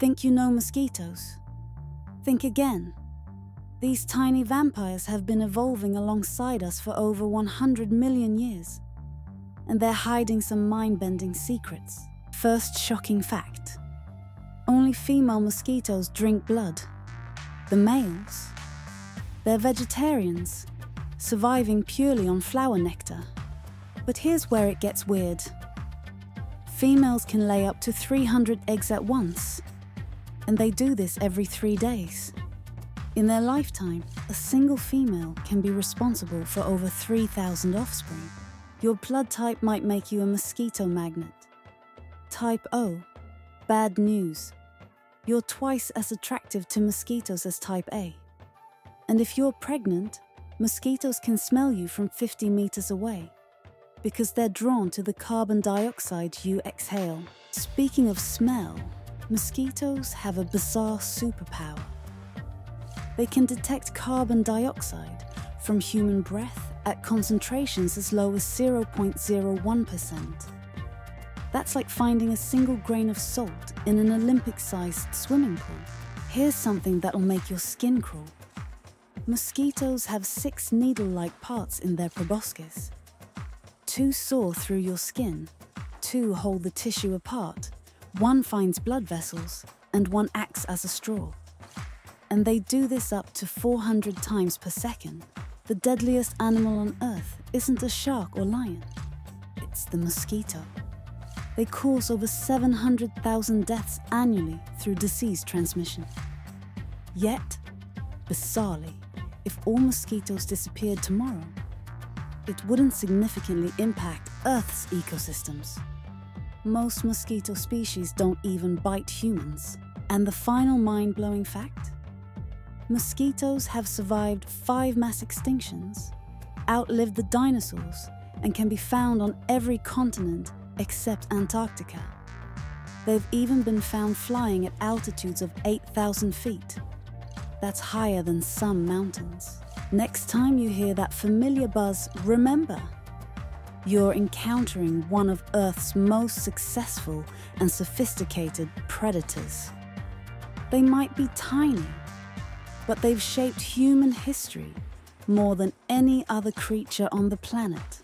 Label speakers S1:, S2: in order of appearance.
S1: Think you know mosquitoes? Think again. These tiny vampires have been evolving alongside us for over 100 million years. And they're hiding some mind bending secrets. First shocking fact only female mosquitoes drink blood. The males, they're vegetarians, surviving purely on flower nectar. But here's where it gets weird. Females can lay up to 300 eggs at once, and they do this every three days. In their lifetime, a single female can be responsible for over 3,000 offspring. Your blood type might make you a mosquito magnet. Type O, bad news. You're twice as attractive to mosquitoes as type A. And if you're pregnant, mosquitoes can smell you from 50 meters away because they're drawn to the carbon dioxide you exhale. Speaking of smell, mosquitoes have a bizarre superpower. They can detect carbon dioxide from human breath at concentrations as low as 0.01%. That's like finding a single grain of salt in an Olympic sized swimming pool. Here's something that'll make your skin crawl. Mosquitoes have six needle like parts in their proboscis. Two saw through your skin, two hold the tissue apart, one finds blood vessels, and one acts as a straw. And they do this up to 400 times per second. The deadliest animal on Earth isn't a shark or lion, it's the mosquito. They cause over 700,000 deaths annually through disease transmission. Yet, bizarrely, if all mosquitoes disappeared tomorrow, it wouldn't significantly impact Earth's ecosystems. Most mosquito species don't even bite humans. And the final mind blowing fact? Mosquitoes have survived five mass extinctions, outlived the dinosaurs, and can be found on every continent except Antarctica. They've even been found flying at altitudes of 8,000 feet. That's higher than some mountains. Next time you hear that familiar buzz, remember you're encountering one of Earth's most successful and sophisticated predators. They might be tiny, but they've shaped human history more than any other creature on the planet.